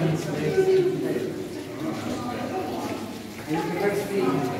Thank you.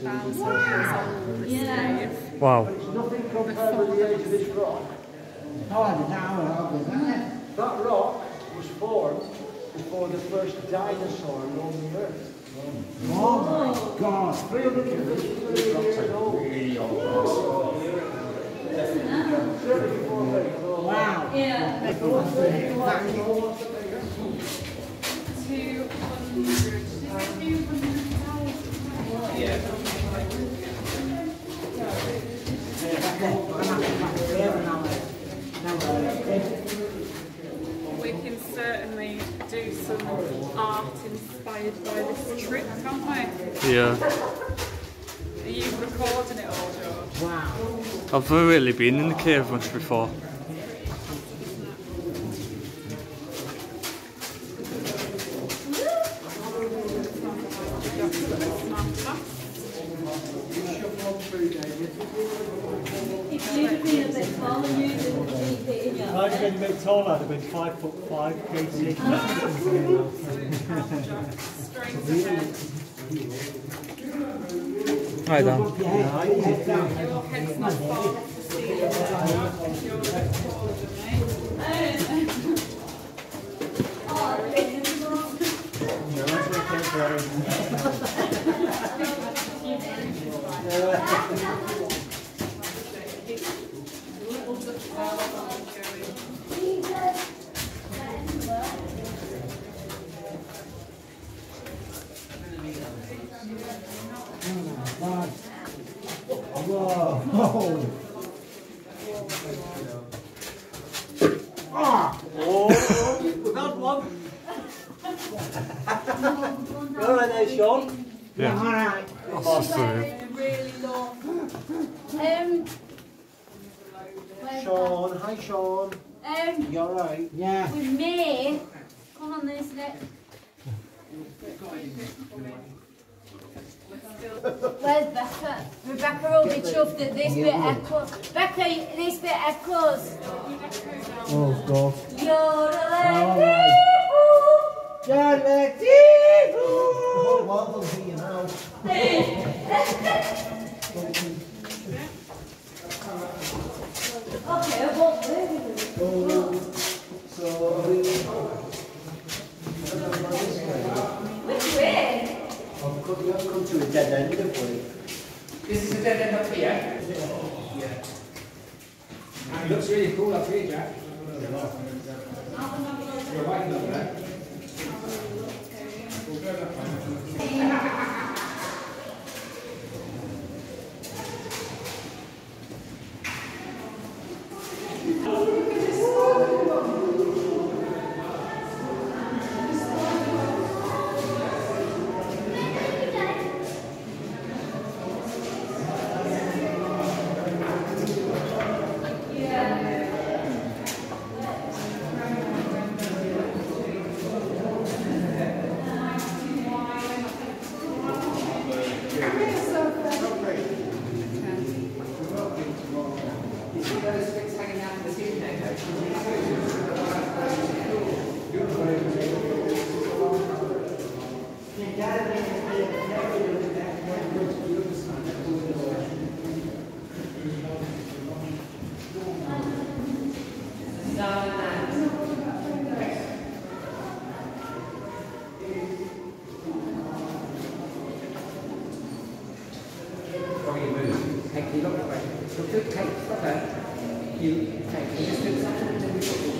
200,000 years old. Wow. It's nothing compared with the age of this rock. Oh, now we're? That rock was formed before the first dinosaur roamed the earth. Oh my God. 350 years old. Really old. Certainly before very old. Wow. Yeah. We can certainly do some art inspired by this trip, can't we? Yeah. Are you recording it all, George? Wow. I've never really been in the cave much before. Have been a bit taller, I'd have been five foot five, kg. Straight ahead. Right down. Your head's not far off the ceiling. You're a bit taller than me. Whoa. That one. All right there, Sean. Yeah. All right. That's really low. Um, Sean, hi Sean. um, You alright? Yeah. we may, come on this next. Where's Becca? Rebecca will be chuffed that this bit echoes. Becca, this bit echoes. Oh, God. You're a right. John What will be now? Okay, I won't So, are we, Which way? I've come, you have to a dead end, have we? This is a dead end up here. Yeah. And it looks really cool up here, Jack. You're right, look there. You got that way. So do take stop there. You take. You just do something and then you got it.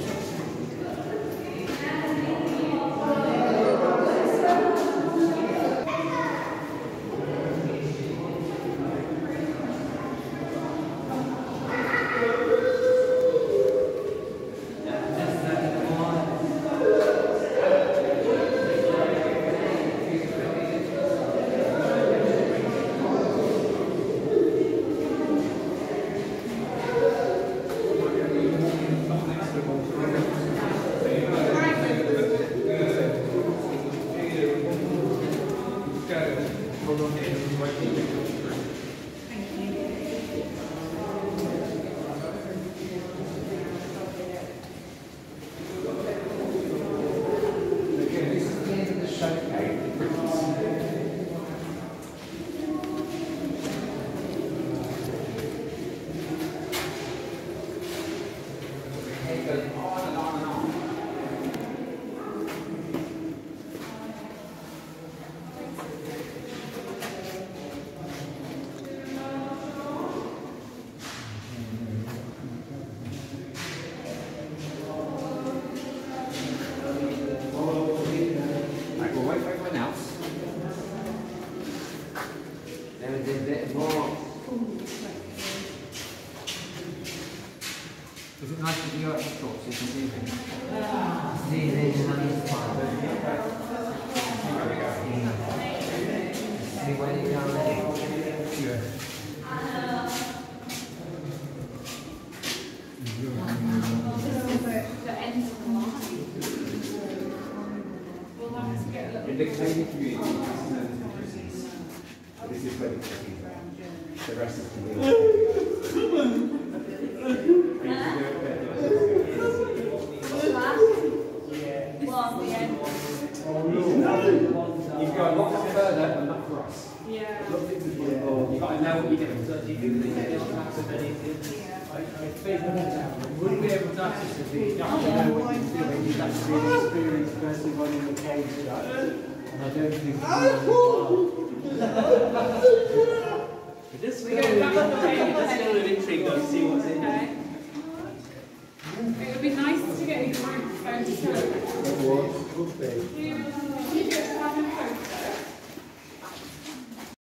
Again, this is the end of the showcase. Head goes on and on and on. Right, we'll wait for everyone else. Then we did a bit more. Is it nice to do your extra thoughts? You can see things. See these and these fine. See where you go there. Yeah. The end of the line. We'll have to get a little In the Canadian community, this is known as the prisons. But This is where the cookies are. The rest is community. Well, the end. You go a lot further than that for us. Yeah. You've got to know what you're doing. So do you think they get on anything? Wouldn't be able to access it, you have to know what you're doing, you'd have to be an experienced person running the cage shut. And I don't think Just We go back on the page. Let's go with intrigue though, see what's in there. It would be nice to get a group photo. it